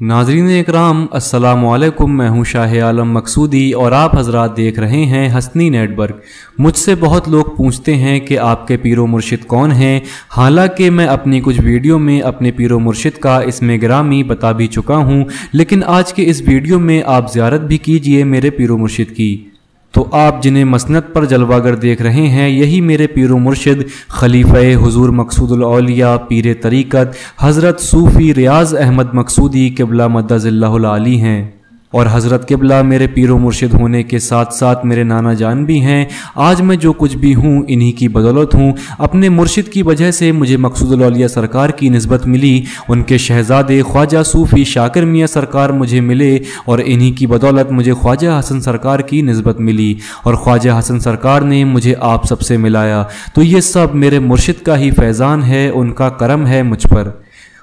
ناظرین اکرام، السلام علیکم، میں ہوں شاہ عالم مقصودی اور آپ حضرات دیکھ رہے ہیں ہسنی نیٹ ورک۔ مجھ سے بہت لوگ پوچھتے ہیں کہ آپ کے پیر و مرشد کون ہیں۔ حالانکہ میں اپنی کچھ ویڈیو میں اپنے پیر و مرشد کا اس میں گرامی بتا بھی چکا ہوں، لیکن آج کے اس ویڈیو میں آپ زیارت بھی کیجیے میرے پیر و مرشد کی۔ تو آپ جنہیں مسنت پر جلواگر دیکھ رہے ہیں، یہی میرے پیر و مرشد، خلیفہ حضور مقصود الاولیاء، پیر طریقت، حضرت صوفی ریاض احمد مقصودی، قبلہ مدض اللہ العالی ہیں۔ اور حضرت قبلہ میرے پیر و مرشد ہونے کے ساتھ ساتھ میرے نانا جان بھی ہیں۔ آج میں جو کچھ بھی ہوں، انہی کی بدولت ہوں۔ اپنے مرشد کی وجہ سے مجھے مقصود الاولیاء سرکار کی نسبت ملی۔ ان کے شہزادے خواجہ صوفی شاکر میاں سرکار مجھے ملے اور انہی کی بدولت مجھے خواجہ حسن سرکار کی نسبت ملی۔ اور خواجہ حسن سرکار نے مجھے آپ سب سے ملایا۔ تو یہ سب میرے مرشد کا ہی فیضان ہے، ان کا کرم ہے مجھ پر۔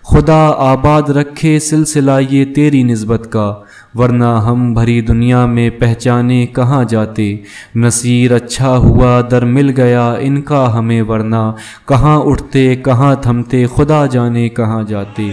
خدا آباد رکھے سلسلہ یہ تیری نسبت کا۔ ورنہ ہم بھری دنیا میں پہچانے کہاں جاتے؟ نصیر اچھا ہوا در مل گیا ان کا ہمیں ورنہ، کہاں اٹھتے، کہاں تھمتے، خدا جانے کہاں جاتے؟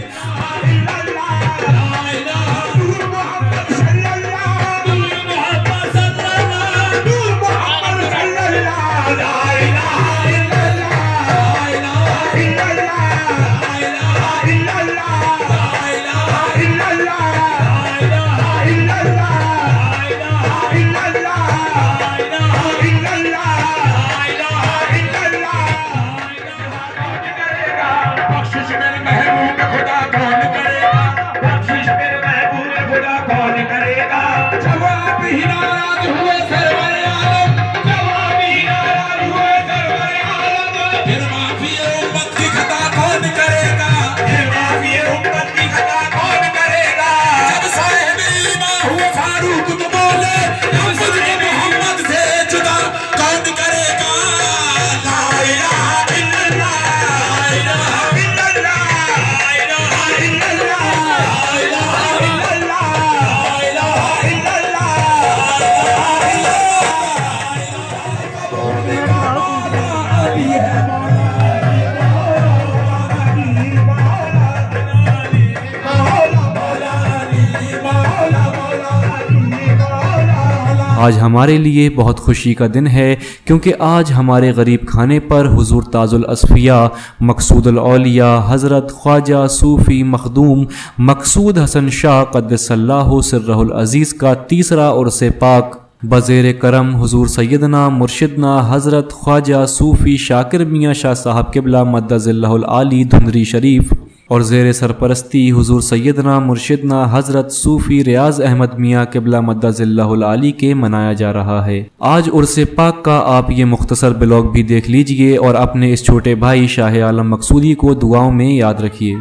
آج ہمارے لیے بہت خوشی کا دن ہے کیونکہ آج ہمارے غریب کھانے پر حضور تاج الاصفیاء، مقصود الاولیاء، حضرت خواجہ صوفی مخدوم، مقصود حسن شاہ قدس اللہ سرہ العزیز کا تیسرا عرص پاک۔ بزیر کرم حضور سیدنا، مرشدنا، حضرت خواجہ صوفی شاکر میاں شاہ صاحب قبلہ مدض اللہ العالی دھندری شریف۔ اور زیر سرپرستی حضور سیدنا مرشدنا حضرت صوفی ریاض احمد میاں قبلہ مدض اللہ العالی کے منایا جا رہا ہے۔ آج عرص پاک کا آپ یہ مختصر بلاگ بھی دیکھ لیجیے اور اپنے اس چھوٹے بھائی شاہ عالم مقصودی کو دعاؤں میں یاد رکھیے۔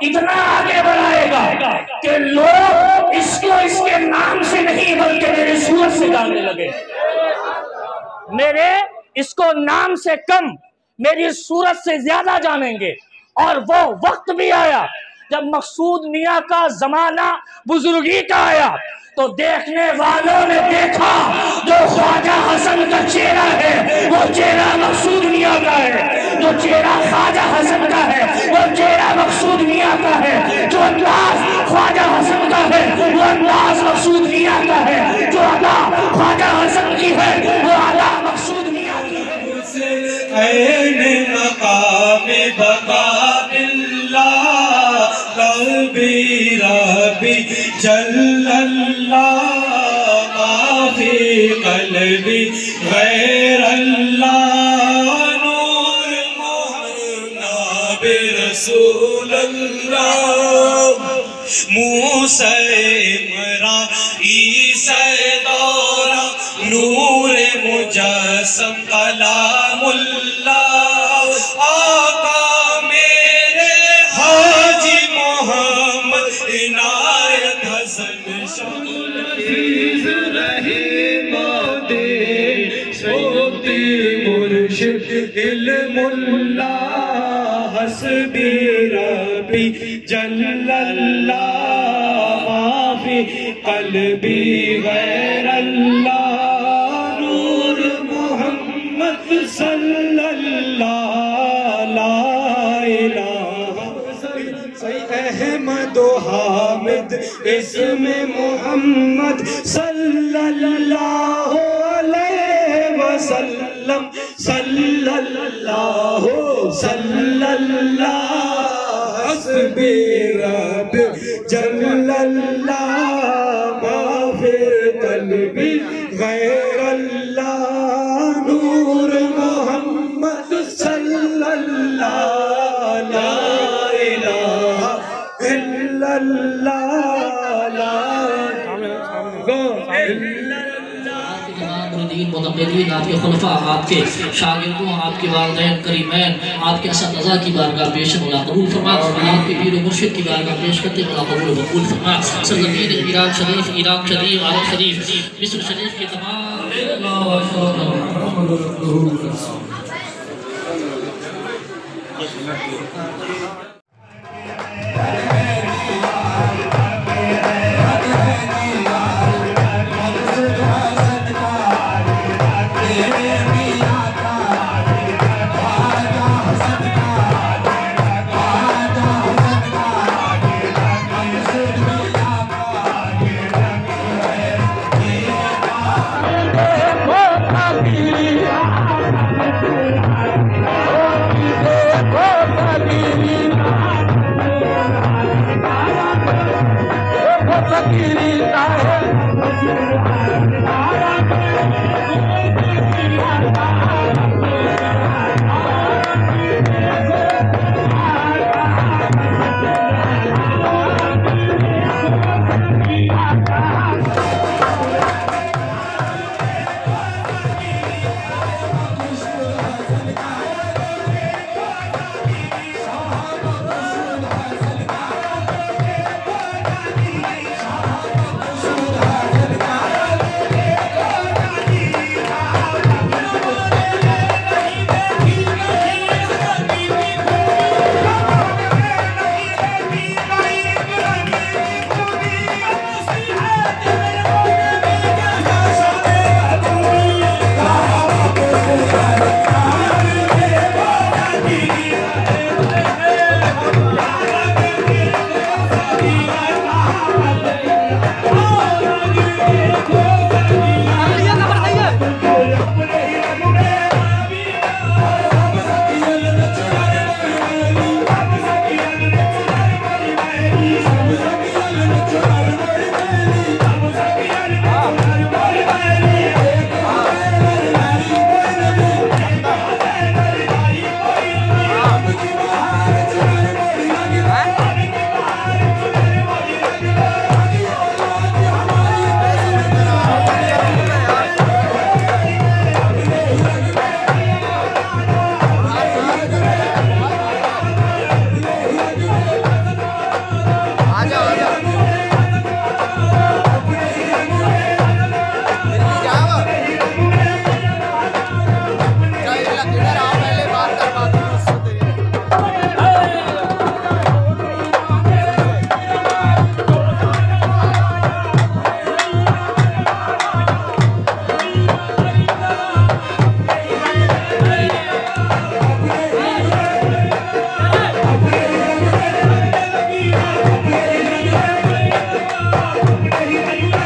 اتنا آگے بڑھائے گا کہ لوگ اس کو اس کے نام سے نہیں بلکہ میرے سورت سے جاننے لگے۔ میرے اس کو نام سے کم، میری صورت سے زیادہ جانیں گے۔ اور وہ وقت بھی آیا جب مقصود میاں کا زمانہ، بزرگی کا آیا۔ تو دیکھنے والوں نے دیکھا جو خواجہ حسن کا چہرہ ہے، وہ چہرہ مقصود میاں کا ہے۔ جو چہرہ خواجہ حسن کا ہے، وہ چہرہ مقصود میاں کا ہے، جو انداز خواجہ حسن کا ہے، وہ انداز مقصود میاں کا ہے۔ جو ادا خواجہ حسن کی ہے، وہ ادا مقصود میاں کی ہے۔ این مقام بقا اللہ ربی ربی جل اللہ، ما فی قلبی غیر اللہ۔ اللہ موسیٰ عمران عیسیٰ دورہ نور مجسم، کلام اللہ، آقا میرے حاجی محمد، عنایت حسن شغل عزیز رحیم دے سوتی مرشد، علم اللہ، حسبی جل اللہ ما فی قلبی غیر اللہ نور محمد صلی اللہ لا الہ احمد و حامد اسم محمد صلی اللہ علیہ وسلم. صلی اللہ صلی اللہ حسبی رب جل اللہ ما فی قلبی غیر اللہ متقدین آپ کے خلفاء آپ کے شاگردوں، آپ کے والدین کریمین آپ کے اساتذہ کی بارگاہ پیش مولا قبول فرما، آپ کے پیر و مرشد کی بارگاہ پیش کرتے مولا قبول و قبول فرما۔ سرزمین ایران شریف ایران شریف عرب شریف، مصر شریف کے تمام۔ پر